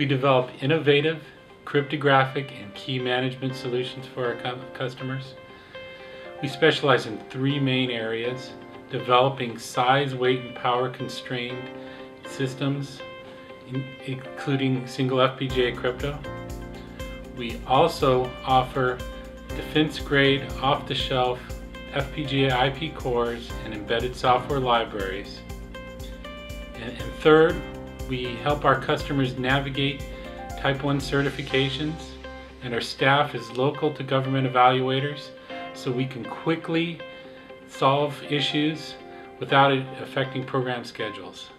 We develop innovative cryptographic and key management solutions for our customers. We specialize in three main areas developing size, weight, and power constrained systems, including single FPGA crypto. We also offer defense grade, off the shelf FPGA IP cores and embedded software libraries. And, and third, we help our customers navigate Type 1 certifications, and our staff is local to government evaluators so we can quickly solve issues without it affecting program schedules.